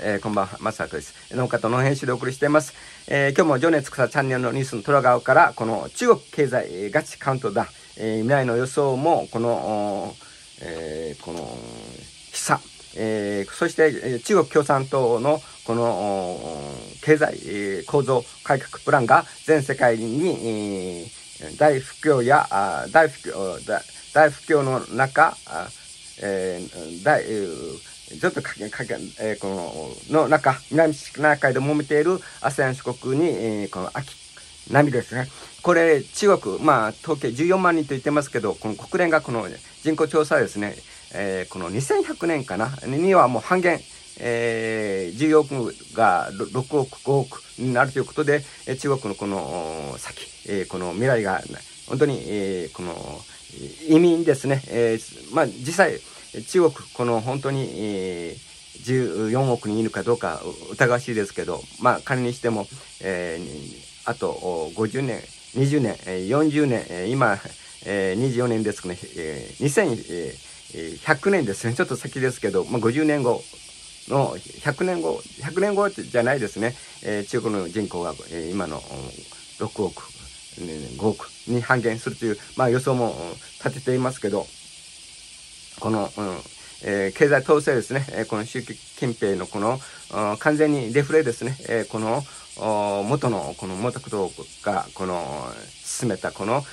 えー、こんばんは、まさとです。農家との編集でお送りしています。えー、今日も情熱草チャンネルのニュースの虎川から、この中国経済ガチカウントダウン、えー、未来の予想も、この、えー、この、悲惨、えー、そして、え中国共産党のこの経済え構造改革プランが全世界に、えー、大不況やあ大不況大不況の中、あえー、大、えーちょっとかけ、かけ、えー、この、の中、南シナ海で揉めている ASEAN 諸国に、えー、この秋、波ですね。これ、中国、まあ、統計14万人と言ってますけど、この国連がこの人口調査ですね、えー、この2100年かな、にはもう半減、えー、14億が6億、5億になるということで、中国のこの先、えー、この未来が、本当に、えー、この移民ですね、えー、まあ、実際、中国、この本当に、えー、14億人いるかどうか疑わしいですけど、まあ、仮にしても、えー、あと50年、20年、40年、今、えー、24年ですかね、えー、2100年ですね、ちょっと先ですけど、まあ、50年後の100年後、100年後じゃないですね、えー、中国の人口が、えー、今の6億、5億に半減するという、まあ、予想も立てていますけど、この、うん、えー、経済統制ですね、えー、この習近平のこの、完全にデフレですね、えー、この、元の、この毛沢東が、この、進めた、この、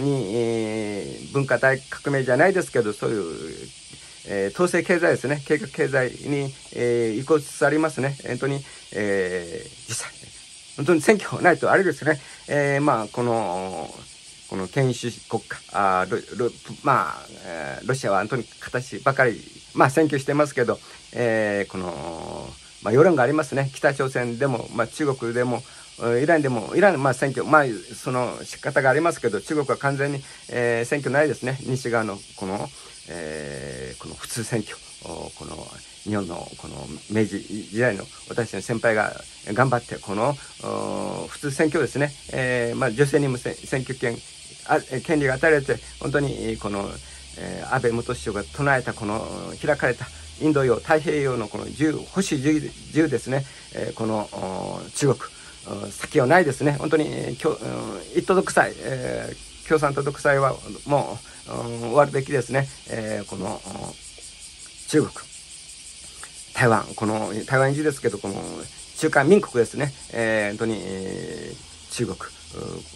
に、えー、文化大革命じゃないですけど、そういう、えー、統制経済ですね、計画経済に、えー、移行しつつありますね。本当に、えー、実際、本当に選挙ないとあれですね、えー、まあ、この、この権威主義国家、あロロまあ、えー、ロシアは本当に形ばかり、まあ、選挙してますけど、えー、この、まあ、世論がありますね。北朝鮮でも、まあ、中国でも、イランでも、イラン、まあ、選挙、まあ、その仕方がありますけど、中国は完全に、えー、選挙ないですね。西側の、この、えー、この普通選挙、この、日本のこの明治時代の私の先輩が頑張って、この普通選挙ですね、えー、まあ、女性にも選挙権あ権利が与えられて、本当にこの、えー、安倍元首相が唱えたこの開かれたインド洋、太平洋のこの自、保守自ですね、えー、この中国、先はないですね。本当に、一党独裁、えー、共産党独裁はもう終わるべきですね。えー、この中国、台湾、この台湾維持ですけど、この中華民国ですね。えー、本当に、えー、中国、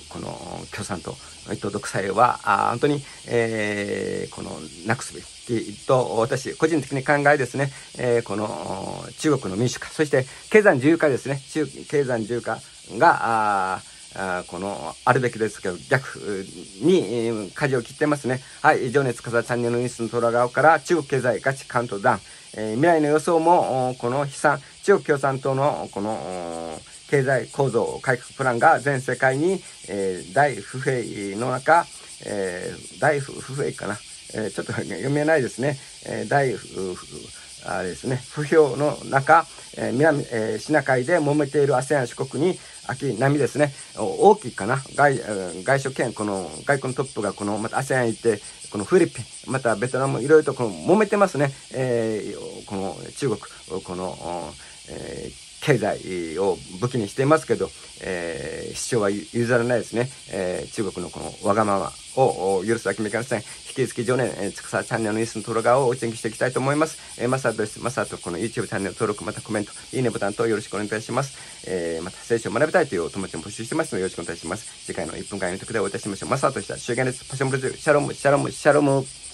この共産党、一党独裁は、あ本当に、えー、この、なくすべきと、私、個人的に考えですね、えー、この、中国の民主化、そして経済自由化ですね、中経済自由化が、ああこの、あるべきですけど、逆に、舵を切ってますね。はい、情熱風チャンネルのニュースの虎側から中国経済ガチカウントダウン。えー、未来の予想も、この悲惨、中国共産党の、この、経済構造改革プランが全世界に、えー、大不平の中、えー、大不平かな、えー、ちょっと読めないですね。えー、大不、あれですね、不評の中、えー、南、えー、シナ海で揉めている ASEAN 諸国に秋波ですね、大きいかな、外、外相兼、この外交のトップがこの、また ASEAN 行って、このフィリピン、またベトナム、いろいろとこの揉めてますね。えー、この中国、この、えー経済を武器にしていますけど、えー、主張は譲らないですね。えー、中国のこのわがままを許すわけにいかません。引き続き常年、えー、つくさチャンネルのニュースの登録をお伝えしていきたいと思います。えー、マサトです。マサトこの YouTube チャンネル登録、またコメント、いいねボタンとよろしくお願いいたします。えー、また聖書を学びたいというお友達も募集してますのでよろしくお願いします。次回の1分間の特でお会いいたしましょう。マサトでした。終言です。パションブルズ、シャロム、シャロム、シャロム。